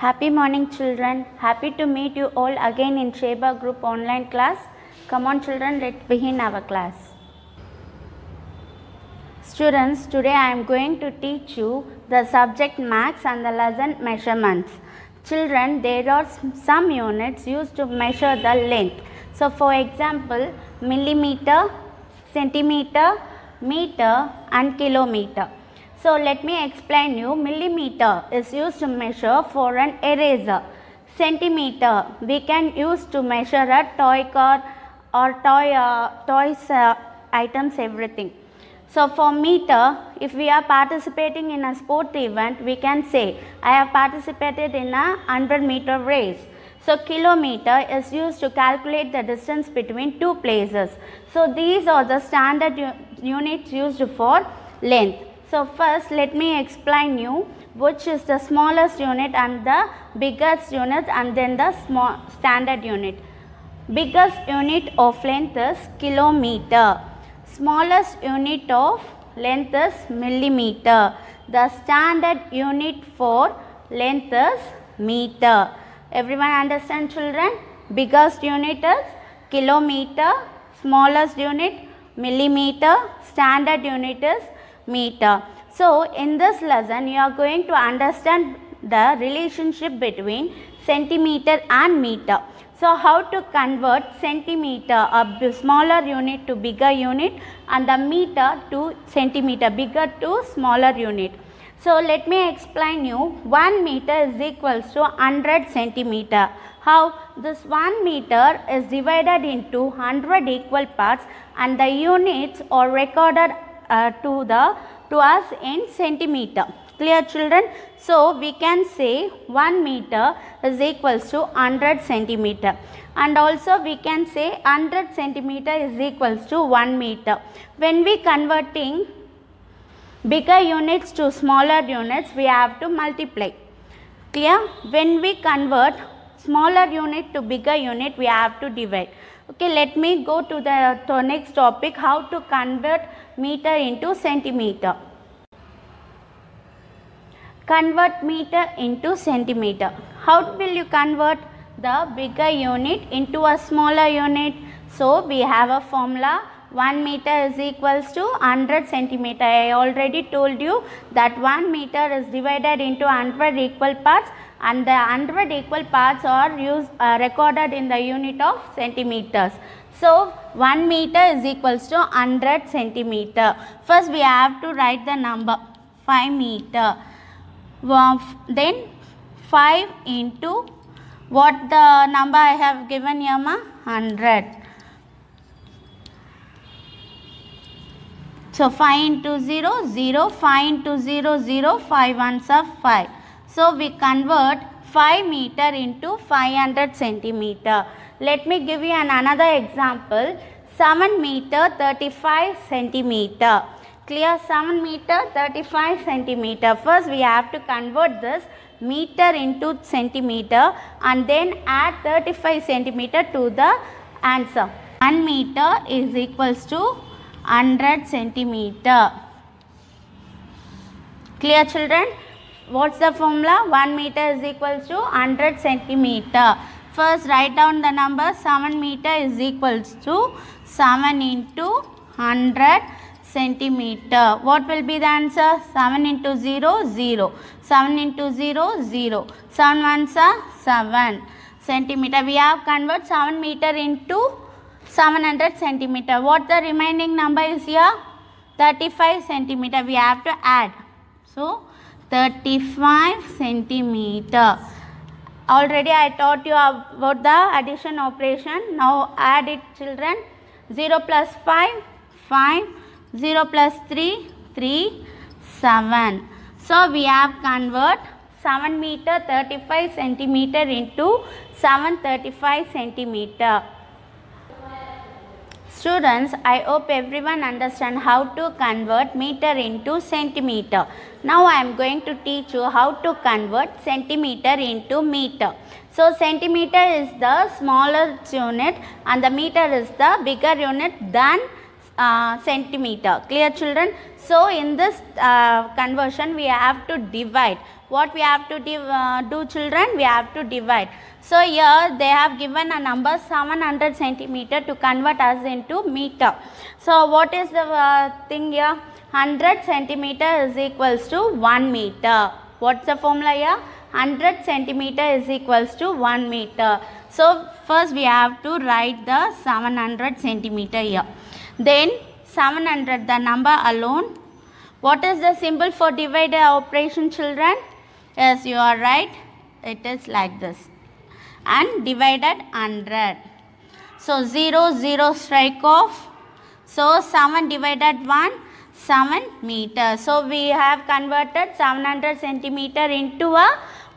Happy morning, children. Happy to meet you all again in Shebha Group online class. Come on, children, let's begin our class. Students, today I am going to teach you the subject maths and the lesson measurements. Children, there are some units used to measure the length. So, for example, millimeter, centimeter, meter, and kilometer. So, let me explain you. Millimeter is used to measure for an eraser. Centimeter we can use to measure a toy car or toy uh, toys uh, items everything. So for meter, if we are participating in a sport event, we can say, I have participated in a 100 meter race. So kilometer is used to calculate the distance between two places. So these are the standard units used for length. So first let me explain you which is the smallest unit and the biggest unit and then the small standard unit. Biggest unit of length is kilometer. Smallest unit of length is millimeter. The standard unit for length is meter. Everyone understand children? Biggest unit is kilometer. Smallest unit millimeter. Standard unit is meter. So in this lesson you are going to understand the relationship between centimeter and meter. So how to convert centimeter, a smaller unit to bigger unit and the meter to centimeter, bigger to smaller unit. So let me explain you 1 meter is equals to 100 centimeter. How this 1 meter is divided into 100 equal parts and the units are recorded uh, to the to us in centimeter. Clear children? So we can say 1 meter is equals to 100 centimeter and also we can say 100 centimeter is equals to 1 meter. When we converting bigger units to smaller units we have to multiply. Clear? When we convert smaller unit to bigger unit we have to divide. Okay, let me go to the to next topic how to convert meter into centimeter. Convert meter into centimeter. How will you convert the bigger unit into a smaller unit? So, we have a formula 1 meter is equals to 100 centimeter. I already told you that 1 meter is divided into 100 equal parts and the 100 equal parts are used uh, recorded in the unit of centimeters. So, 1 meter is equals to 100 centimeter. First, we have to write the number 5 meter. Then 5 into what the number I have given here ma 100 so 5 into 0 0 5 into 0 0 5 ones are 5 so we convert 5 meter into 500 centimeter. Let me give you an another example. 7 meter 35 centimeter. Clear? 7 meter 35 centimeter. First we have to convert this meter into centimeter and then add 35 centimeter to the answer. 1 meter is equals to 100 centimeter. Clear children what's the formula 1 meter is equals to 100 centimeter first write down the number 7 meter is equals to 7 into 100 centimeter. What will be the answer? 7 into 0, 0. 7 into 0, 0. 7 ones are 7 centimeter. We have convert 7 meter into 700 centimeter. What the remaining number is here? 35 centimeter. We have to add. So, 35 centimeter. Already I taught you about the addition operation. Now add it children. 0 plus 5, 5. 0 plus 3, 3, 7. So we have convert 7 meter 35 centimeter into 735 centimeter. Students, I hope everyone understand how to convert meter into centimeter. Now I am going to teach you how to convert centimeter into meter. So centimeter is the smaller unit and the meter is the bigger unit than uh, centimeter. Clear children? So in this uh, conversion we have to divide. What we have to uh, do children we have to divide. So here they have given a number 700 centimeter to convert us into meter. So what is the uh, thing here? 100 centimeter is equals to 1 meter. What's the formula here? 100 centimeter is equals to 1 meter. So first we have to write the 700 centimeter here. Then 700 the number alone. What is the symbol for divider operation children? Yes, you are right. It is like this. And divided 100. So 0, 0 strike off. So 7 divided 1, 7 meter. So we have converted 700 centimeter into a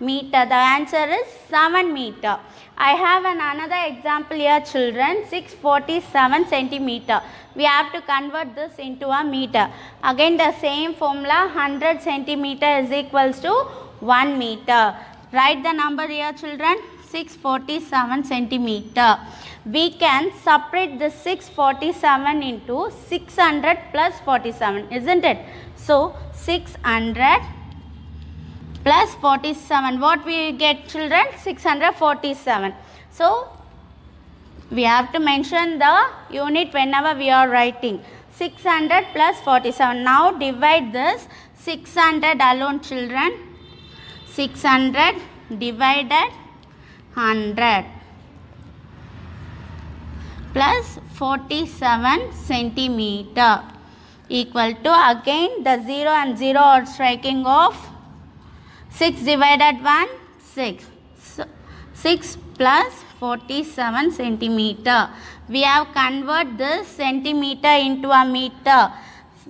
meter. The answer is 7 meter. I have an another example here children 647 centimeter. We have to convert this into a meter. Again the same formula 100 centimeter is equals to 1 meter. Write the number here children. 647 centimeter. We can separate the 647 into 600 plus 47 isn't it? So 600 plus 47 what we get children? 647 so we have to mention the unit whenever we are writing. 600 plus 47 now divide this 600 alone children 600 divided 100 plus 47 centimeter equal to again the 0 and 0 are striking off 6 divided 1 6 so, 6 plus 47 centimeter. We have convert this centimeter into a meter.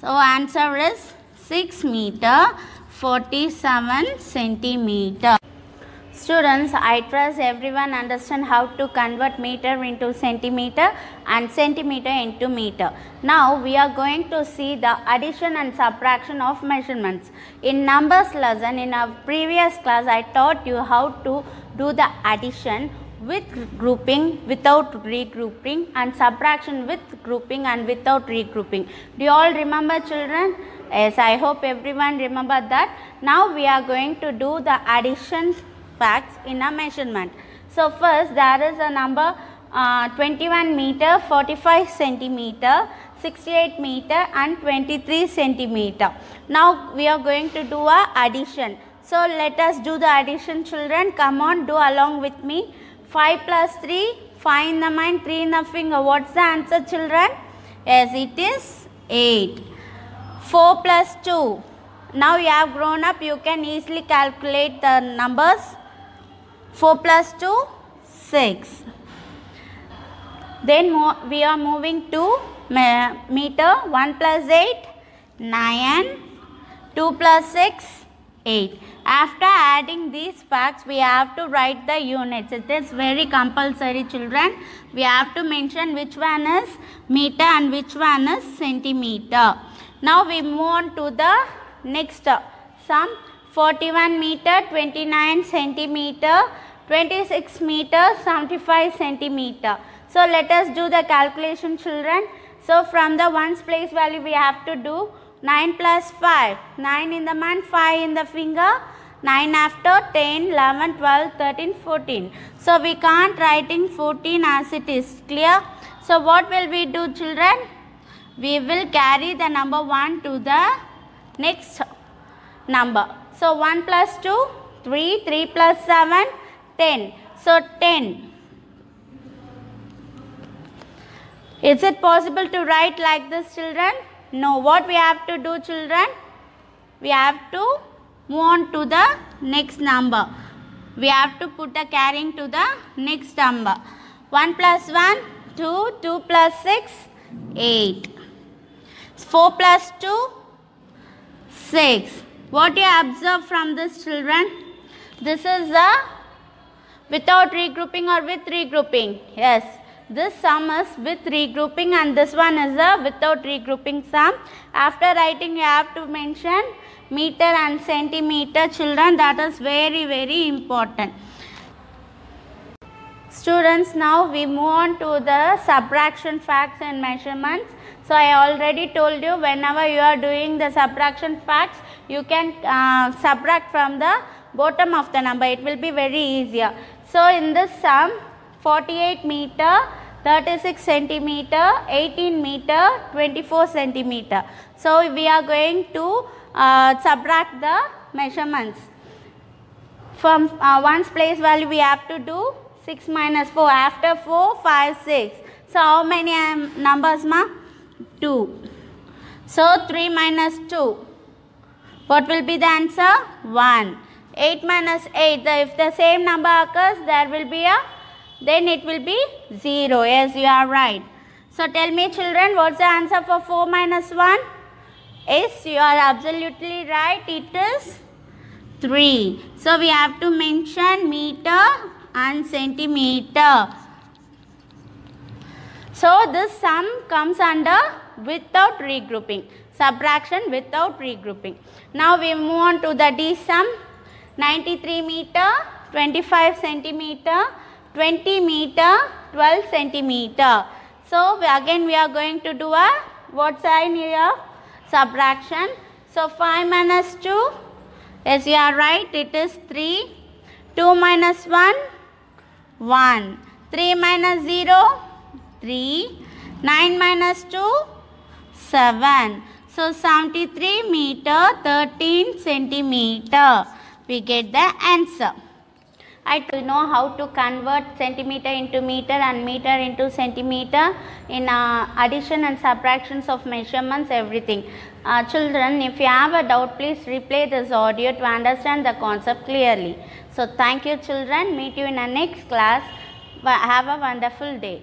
So answer is 6 meter 47 centimeter Students, I trust everyone understand how to convert meter into centimeter and centimeter into meter. Now, we are going to see the addition and subtraction of measurements. In numbers lesson, in our previous class, I taught you how to do the addition with grouping, without regrouping and subtraction with grouping and without regrouping. Do you all remember children? Yes, I hope everyone remember that. Now, we are going to do the addition facts in a measurement. So first there is a number uh, 21 meter, 45 centimeter, 68 meter and 23 centimeter. Now we are going to do a addition. So let us do the addition children. Come on do along with me. 5 plus 3, 5 in the mind, 3 in the finger. What's the answer children? Yes it is 8. 4 plus 2. Now you have grown up you can easily calculate the numbers. 4 plus 2, 6. Then we are moving to meter 1 plus 8, 9, 2 plus 6, 8. After adding these facts, we have to write the units. It is very compulsory children. We have to mention which one is meter and which one is centimeter. Now we move on to the next sum. 41 meter, 29 centimeter, 26 meter, 75 centimeter. So let us do the calculation children. So from the ones place value we have to do 9 plus 5. 9 in the month, 5 in the finger. 9 after 10, 11, 12, 13, 14. So we can't write in 14 as it is. Clear? So what will we do children? We will carry the number 1 to the next number. So 1 plus 2, 3, 3 plus 7, 10. So 10. Is it possible to write like this children? No. What we have to do children? We have to move on to the next number. We have to put the carrying to the next number. 1 plus 1, 2, 2 plus 6, 8. 4 plus 2, 6. What you observe from this children? This is a without regrouping or with regrouping. Yes. This sum is with regrouping and this one is a without regrouping sum. After writing you have to mention meter and centimeter children that is very very important. Students, now we move on to the subtraction facts and measurements. So, I already told you whenever you are doing the subtraction facts, you can uh, subtract from the bottom of the number. It will be very easier. So, in this sum, 48 meter, 36 centimeter, 18 meter, 24 centimeter. So, we are going to uh, subtract the measurements. From uh, one's place value, we have to do 6 minus 4. After 4, 5, 6. So, how many um, numbers, ma? 2. So, 3 minus 2. What will be the answer? 1. 8 minus 8. The, if the same number occurs, there will be a, then it will be 0. Yes, you are right. So, tell me children, what's the answer for 4 minus 1? Yes, you are absolutely right. It is 3. So, we have to mention meter and centimeter. So, this sum comes under without regrouping. Subtraction without regrouping. Now, we move on to the D sum. 93 meter, 25 centimeter, 20 meter, 12 centimeter. So, we, again we are going to do a what sign here? Subtraction. So, 5 minus 2. Yes, you are right. It is 3. 2 minus 1. 1. 3 minus 0. 3. 9 minus 2. 7. So, 73 meter 13 centimeter. We get the answer. I to know how to convert centimeter into meter and meter into centimeter in uh, addition and subtractions of measurements everything. Uh, children if you have a doubt please replay this audio to understand the concept clearly. So thank you children meet you in the next class. Have a wonderful day.